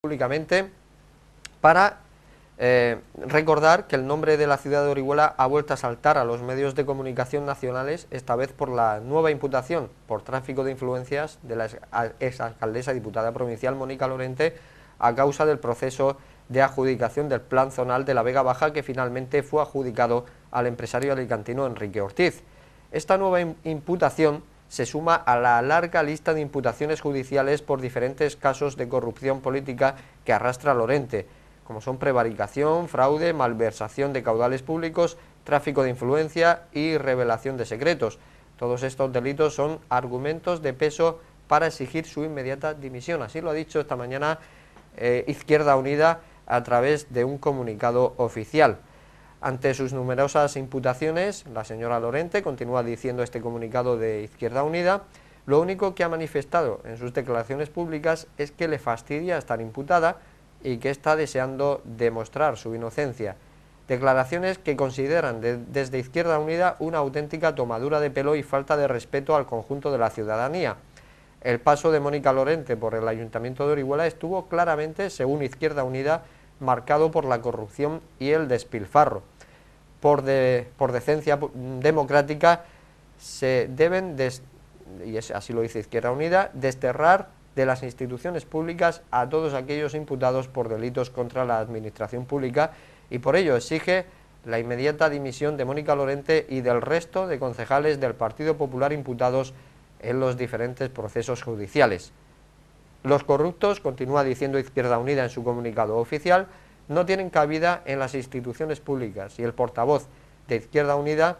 públicamente para eh, recordar que el nombre de la ciudad de Orihuela ha vuelto a saltar a los medios de comunicación nacionales, esta vez por la nueva imputación por tráfico de influencias de la exalcaldesa diputada provincial Mónica Lorente a causa del proceso de adjudicación del plan zonal de la Vega Baja que finalmente fue adjudicado al empresario alicantino Enrique Ortiz. Esta nueva imputación se suma a la larga lista de imputaciones judiciales por diferentes casos de corrupción política que arrastra Lorente, como son prevaricación, fraude, malversación de caudales públicos, tráfico de influencia y revelación de secretos. Todos estos delitos son argumentos de peso para exigir su inmediata dimisión. Así lo ha dicho esta mañana eh, Izquierda Unida a través de un comunicado oficial. Ante sus numerosas imputaciones, la señora Lorente continúa diciendo este comunicado de Izquierda Unida, lo único que ha manifestado en sus declaraciones públicas es que le fastidia estar imputada y que está deseando demostrar su inocencia. Declaraciones que consideran desde Izquierda Unida una auténtica tomadura de pelo y falta de respeto al conjunto de la ciudadanía. El paso de Mónica Lorente por el Ayuntamiento de Orihuela estuvo claramente, según Izquierda Unida, marcado por la corrupción y el despilfarro. Por, por decencia democrática se deben, y así lo dice Izquierda Unida, desterrar de las instituciones públicas a todos aquellos imputados por delitos contra la administración pública y por ello exige la inmediata dimisión de Mónica Lorente y del resto de concejales del Partido Popular imputados en los diferentes procesos judiciales. Los corruptos, continúa diciendo Izquierda Unida en su comunicado oficial, no tienen cabida en las instituciones públicas y el portavoz de Izquierda Unida,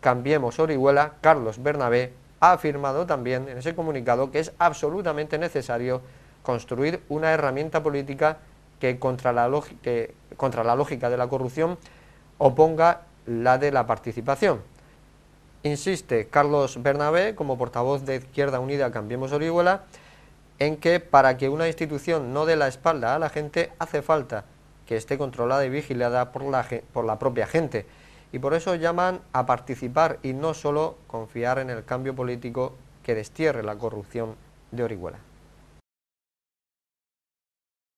Cambiemos Orihuela, Carlos Bernabé, ha afirmado también en ese comunicado que es absolutamente necesario construir una herramienta política que contra la, contra la lógica de la corrupción oponga la de la participación. Insiste Carlos Bernabé, como portavoz de Izquierda Unida Cambiemos Orihuela, en que para que una institución no dé la espalda a la gente hace falta que esté controlada y vigilada por la, por la propia gente y por eso llaman a participar y no solo confiar en el cambio político que destierre la corrupción de Orihuela.